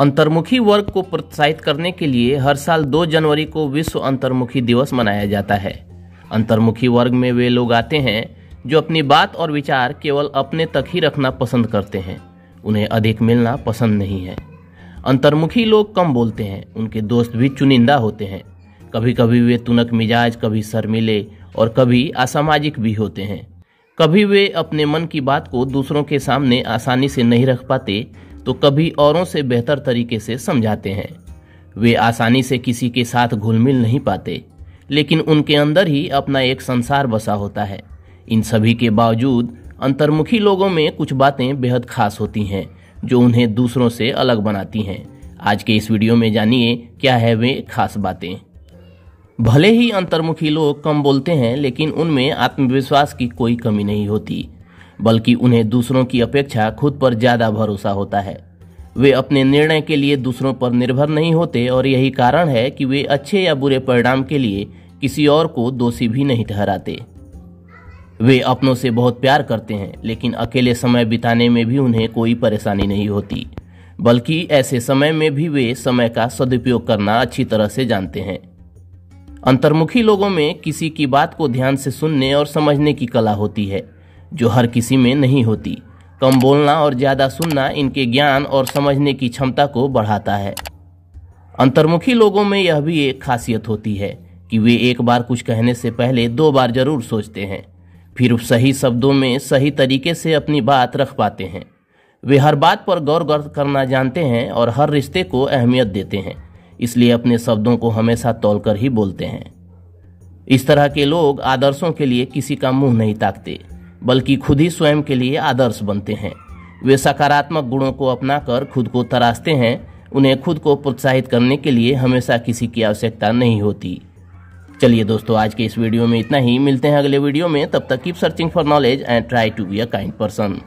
अंतर्मुखी वर्ग को प्रोत्साहित करने के लिए हर साल 2 जनवरी को विश्व अंतर्मुखी दिवस मनाया जाता है। अंतर्मुखी वर्ग में वे लोग आते हैं जो अपनी बात और विचार केवल अपने तक ही रखना पसंद करते हैं। उन्हें अधिक मिलना पसंद नहीं है। अंतर्मुखी लोग कम बोलते हैं, उनके दोस्त भी चुनिंदा होते हैं। कभी कभी वे तुनक मिजाज, कभी शर्मिले और कभी असामाजिक भी होते हैं। कभी वे अपने मन की बात को दूसरों के सामने आसानी से नहीं रख पाते तो कभी औरों से बेहतर तरीके से समझाते हैं। वे आसानी से किसी के साथ घुल मिल नहीं पाते, लेकिन उनके अंदर ही अपना एक संसार बसा होता है। इन सभी के बावजूद अंतर्मुखी लोगों में कुछ बातें बेहद खास होती हैं, जो उन्हें दूसरों से अलग बनाती हैं। आज के इस वीडियो में जानिए, क्या है वे खास बातें। भले ही अंतर्मुखी लोग कम बोलते हैं, लेकिन उनमें आत्मविश्वास की कोई कमी नहीं होती। बल्कि उन्हें दूसरों की अपेक्षा खुद पर ज़्यादा भरोसा होता है। वे अपने निर्णय के लिए दूसरों पर निर्भर नहीं होते और यही कारण है कि वे अच्छे या बुरे परिणाम के लिए किसी और को दोषी भी नहीं ठहराते। वे अपनों से बहुत प्यार करते हैं, लेकिन अकेले समय बिताने में भी उन्हें कोई परेशानी नहीं होती। बल्कि ऐसे समय में भी वे समय का सदुपयोग करना अच्छी तरह से जानते हैं। अंतर्मुखी लोगों में किसी की बात को ध्यान से सुनने और समझने की कला होती है। जो हर किसी में नहीं होती। कम बोलना और ज़्यादा सुनना इनके ज्ञान और समझने की क्षमता को बढ़ाता है। अंतर्मुखी लोगों में यह भी एक खासियत होती है कि वे एक बार कुछ कहने से पहले दो बार ज़रूर सोचते हैं। फिर सही शब्दों में सही तरीके से अपनी बात रख पाते हैं। वे हर बात पर गौर गौर करना जानते हैं और हर रिश्ते को अहमियत देते हैं, इसलिए अपने शब्दों को हमेशा तोलकर ही बोलते हैं। इस तरह के लोग आदर्शों के लिए किसी का मुँह नहीं ताकते। बल्कि खुद ही स्वयं के लिए आदर्श बनते हैं। वे सकारात्मक गुणों को अपनाकर खुद को तराशते हैं। उन्हें खुद को प्रोत्साहित करने के लिए हमेशा किसी की आवश्यकता नहीं होती। चलिए दोस्तों, आज के इस वीडियो में इतना ही। मिलते हैं अगले वीडियो में। तब तक keep searching for knowledge and try to be a kind person